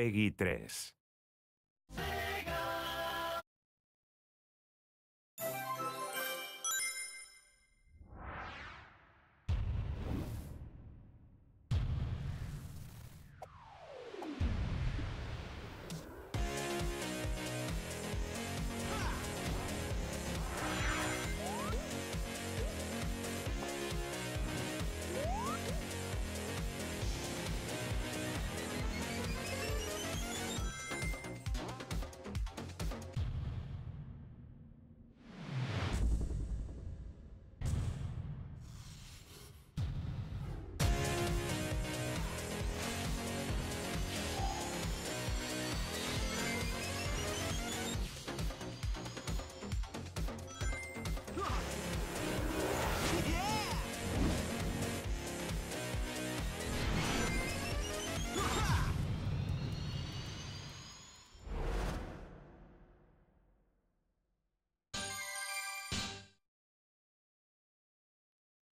Peggy 3.